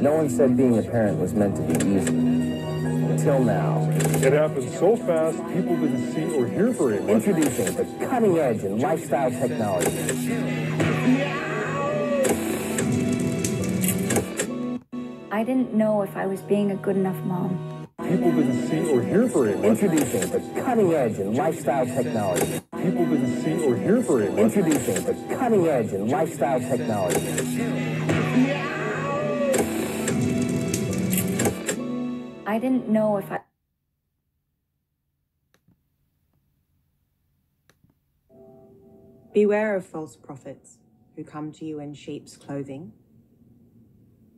No one said being a parent was meant to be easy. Until now. It happened so fast, people didn't see or hear very much. Introducing the cutting edge in lifestyle technology. I didn't know if I was being a good enough mom. People didn't see or hear very much. Introducing the cutting edge in lifestyle technology. People didn't see or hear very much. Introducing the cutting edge in lifestyle technology. I didn't know if I. Beware of false prophets who come to you in sheep's clothing,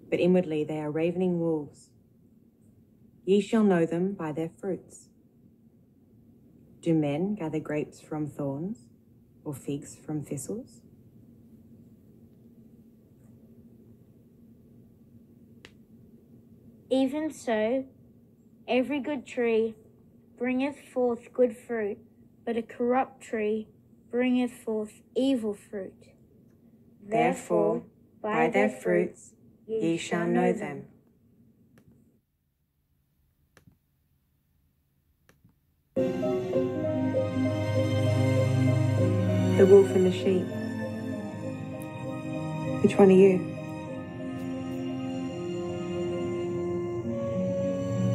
but inwardly they are ravening wolves. Ye shall know them by their fruits. Do men gather grapes from thorns or figs from thistles? Even so, every good tree bringeth forth good fruit, but a corrupt tree bringeth forth evil fruit. Therefore, by their fruits ye shall know them. The wolf and the sheep. Which one are you?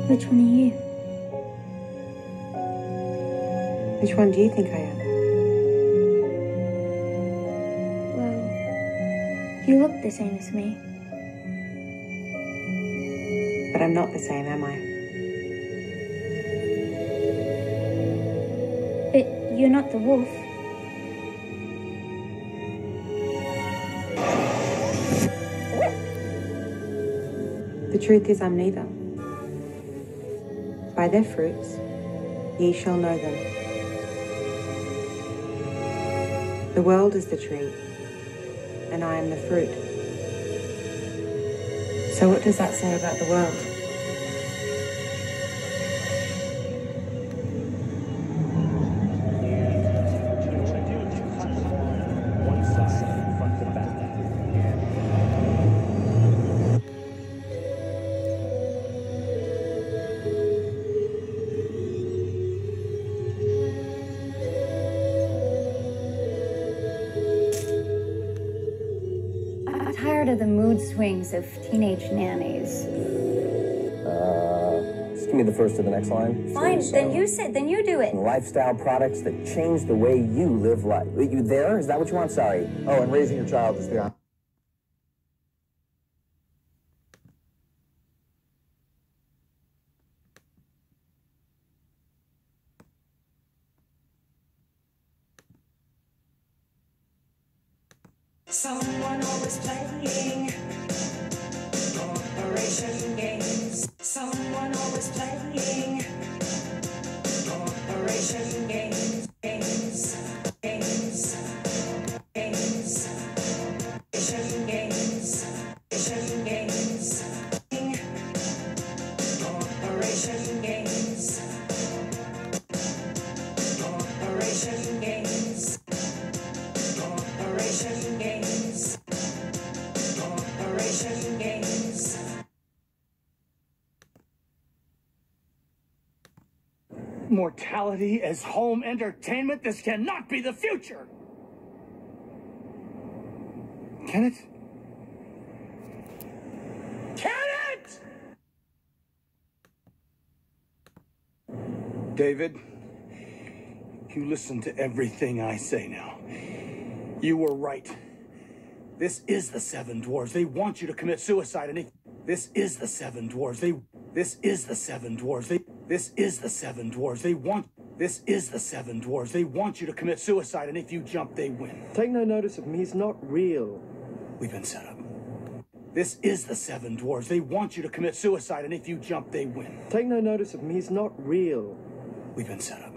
Which one are you? Which one do you think I am? Well, you look the same as me. But I'm not the same, am I? You're not the wolf. The truth is, I'm neither. By their fruits ye shall know them. The world is the tree, and I am the fruit. So, what does that say about the world? I'm tired of the mood swings of teenage nannies. Uh, just give me the first of the next line. Fine, So- then you say, then you do it. Lifestyle products that change the way you live life. Are you there? Is that what you want? Sorry. Oh, and raising your child is the Someone always playing Corporation games. Mortality as home entertainment? This cannot be the future! Can it? Can it? David, you listen to everything I say now. You were right. This is the Seven Dwarves. They want you to commit suicide, and this is the Seven Dwarves, they this is the Seven Dwarves. They this is the Seven Dwarves. They want this is the Seven Dwarves. They want you to commit suicide, and if you jump, they win. Take no notice of him. He's not real. We've been set up. This is the Seven Dwarves. They want you to commit suicide, and if you jump, they win. Take no notice of him. He's not real. We've been set up.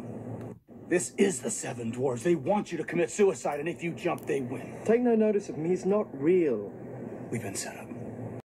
This is the Seven Dwarves. They want you to commit suicide, and if you jump, they win. Take no notice of him. He's not real. We've been set up.